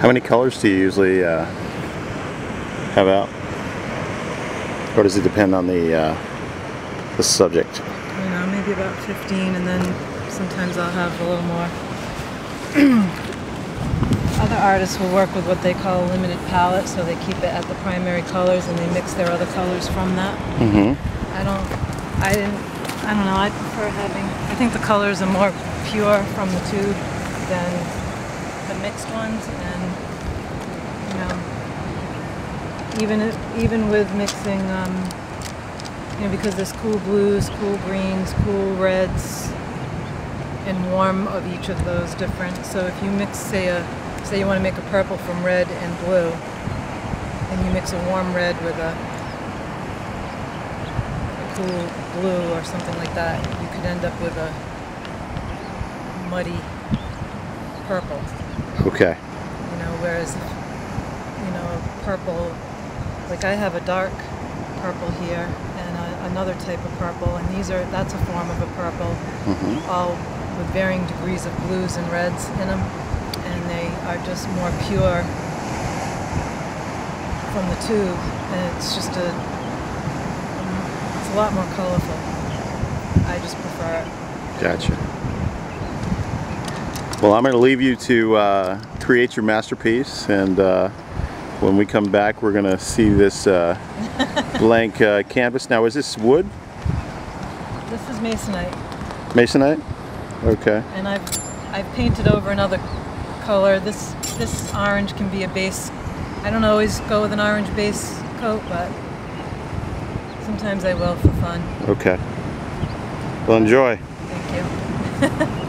How many colors do you usually uh, have out? Or does it depend on the uh, the subject? I don't know, maybe about 15, and then sometimes I'll have a little more. other artists will work with what they call a limited palette, so they keep it at the primary colors and they mix their other colors from that. Mm-hmm. I don't, I didn't, I don't know, I prefer having, I think the colors are more pure from the tube than the mixed ones, and, you know, even, if- even with mixing, um, you know, because there's cool blues, cool greens, cool reds, and warm of each of those different. So if you mix, say a, say you want to make a purple from red and blue, and you mix a warm red with a, a cool blue or something like that, you could end up with a muddy purple. Okay. You know, whereas you know, purple, like I have a dark purple here and a, another type of purple, and these are that's a form of a purple, Mm-hmm. all with varying degrees of blues and reds in them, and they are just more pure from the tube, and it's just a it's a lot more colorful. I just prefer it. Gotcha. Well, I'm going to leave you to uh, create your masterpiece, and uh, when we come back, we're going to see this uh, blank uh, canvas. Now, is this wood, This is masonite. masonite? Okay. and I've I've painted over another color. This this orange can be a base. I don't always go with an orange base coat, but sometimes I will for fun. Okay. Well, enjoy. Thank you.